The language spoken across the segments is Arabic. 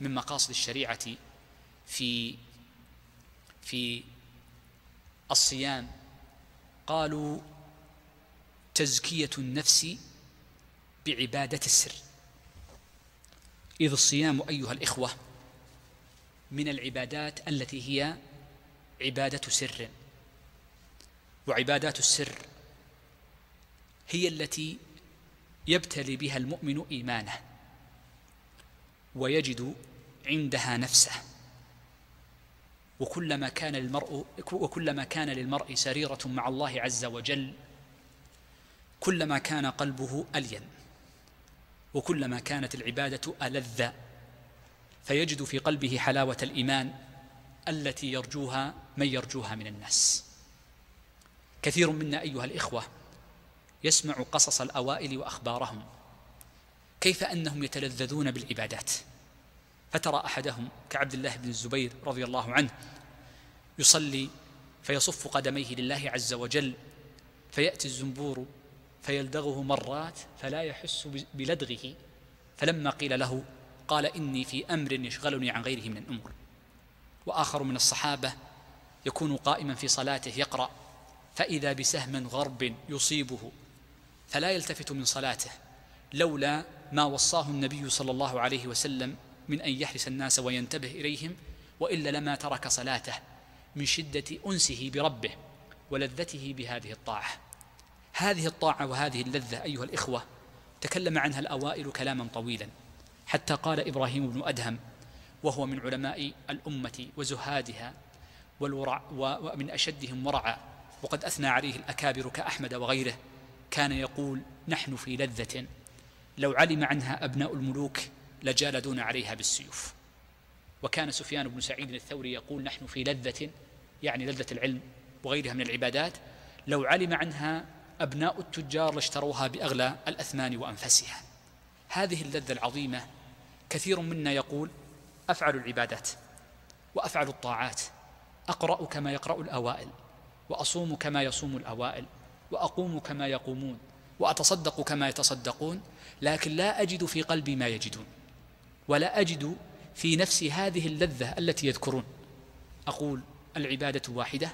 من مقاصد الشريعة في في الصيام. قالوا تزكية النفس بعبادة السر. إذ الصيام أيها الإخوة من العبادات التي هي عبادة سر. وعبادات السر هي التي يبتلي بها المؤمن إيمانه. ويجد عندها نفسه. وكلما كان للمرء وكلما كان للمرء سريرة مع الله عز وجل كلما كان قلبه ألين وكلما كانت العبادة ألذ فيجد في قلبه حلاوة الإيمان التي يرجوها من يرجوها من الناس. كثير منا أيها الإخوة يسمع قصص الأوائل وأخبارهم كيف أنهم يتلذذون بالعبادات؟ فترى أحدهم كعبد الله بن الزبير رضي الله عنه يصلي فيصف قدميه لله عز وجل فيأتي الزنبور فيلدغه مرات فلا يحس بلدغه. فلما قيل له قال إني في أمر يشغلني عن غيره من الأمور. وآخر من الصحابة يكون قائما في صلاته يقرأ فإذا بسهم غرب يصيبه فلا يلتفت من صلاته لولا ما وصاه النبي صلى الله عليه وسلم من أن يحرس الناس وينتبه إليهم وإلا لما ترك صلاته من شدة أنسه بربه ولذته بهذه الطاعة. هذه الطاعة وهذه اللذة أيها الإخوة تكلم عنها الأوائل كلاما طويلا حتى قال إبراهيم بن أدهم وهو من علماء الأمة وزهادها والورع ومن أشدهم ورعا وقد أثنى عليه الأكابر كأحمد وغيره كان يقول نحن في لذة. لو علم عنها أبناء الملوك لجالدون عليها بالسيوف. وكان سفيان بن سعيد الثوري يقول نحن في لذة يعني لذة العلم وغيرها من العبادات لو علم عنها أبناء التجار لاشتروها بأغلى الأثمان وأنفسها. هذه اللذة العظيمة كثير منا يقول أفعل العبادات وأفعل الطاعات أقرأ كما يقرأ الأوائل وأصوم كما يصوم الأوائل وأقوم كما يقومون. وأتصدق كما يتصدقون لكن لا أجد في قلبي ما يجدون ولا أجد في نفسي هذه اللذة التي يذكرون. أقول العبادة واحدة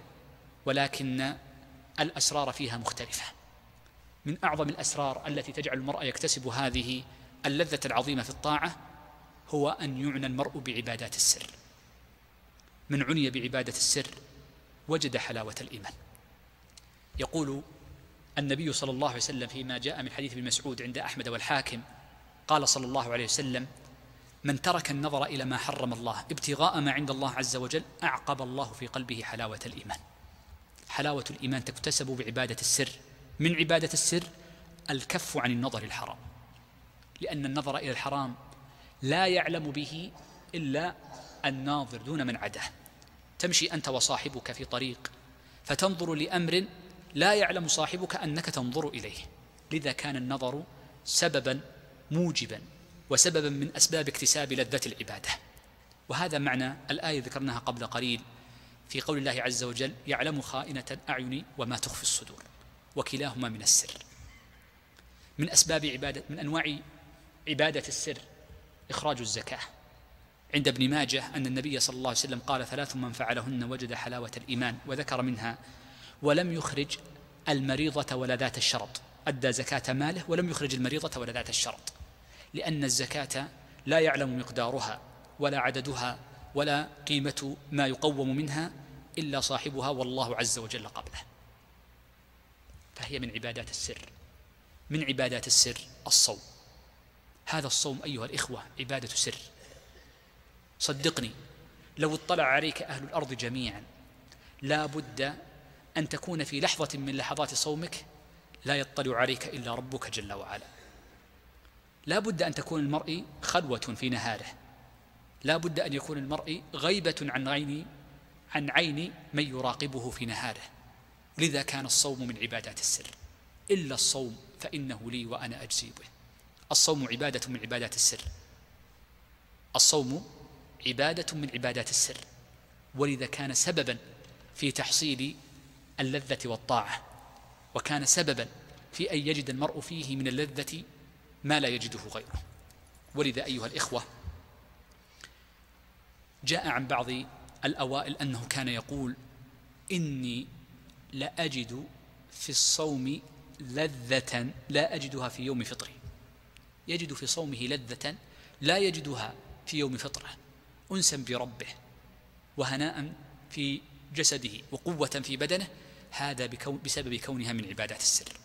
ولكن الأسرار فيها مختلفة. من أعظم الأسرار التي تجعل المرء يكتسب هذه اللذة العظيمة في الطاعة هو أن يعنى المرء بعبادات السر. من عني بعبادة السر وجد حلاوة الإيمان. يقول النبي صلى الله عليه وسلم فيما جاء من حديث ابن مسعود عند أحمد والحاكم قال صلى الله عليه وسلم من ترك النظر إلى ما حرم الله ابتغاء ما عند الله عز وجل أعقب الله في قلبه حلاوة الإيمان. حلاوة الإيمان تكتسب بعبادة السر. من عبادة السر؟ الكف عن النظر الحرام. لأن النظر إلى الحرام لا يعلم به إلا الناظر دون من عداه. تمشي أنت وصاحبك في طريق فتنظر لأمر لا يعلم صاحبك أنك تنظر إليه. لذا كان النظر سببا موجبا وسببا من أسباب اكتساب لذة العبادة. وهذا معنى الآية ذكرناها قبل قليل في قول الله عز وجل يعلم خائنة الأعين وما تخفي الصدور وكلاهما من السر. من أسباب عبادة من أنواع عبادة السر إخراج الزكاة. عند ابن ماجه أن النبي صلى الله عليه وسلم قال ثلاث من فعلهن وجد حلاوة الإيمان وذكر منها ولم يخرج المريضة ولا ذات الشرط. أدى زكاة ماله ولم يخرج المريضة ولا ذات الشرط. لأن الزكاة لا يعلم مقدارها ولا عددها ولا قيمة ما يقوم منها إلا صاحبها والله عز وجل قبله. فهي من عبادات السر من عبادات السر الصوم. هذا الصوم أيها الإخوة عبادة سر. صدقني لو اطلع عليك أهل الأرض جميعا لا بد أن تكون في لحظة من لحظات صومك لا يطلع عليك إلا ربك جل وعلا. لا بد أن تكون المرء خلوة في نهاره. لا بد أن يكون المرء غيبة عن عين عن عين من يراقبه في نهاره. لذا كان الصوم من عبادات السر. إلا الصوم فإنه لي وأنا أجزي به. الصوم عبادة من عبادات السر. الصوم عبادة من عبادات السر. ولذا كان سببا في تحصيل اللذة والطاعة وكان سببا في أن يجد المرء فيه من اللذة ما لا يجده غيره. ولذا أيها الإخوة جاء عن بعض الأوائل أنه كان يقول إني لأجد في الصوم لذة لا أجدها في يوم فطري. يجد في صومه لذة لا يجدها في يوم فطره أنسا بربه وهناء في جسده وقوة في بدنه هذا بكون بسبب كونها من عبادات السر.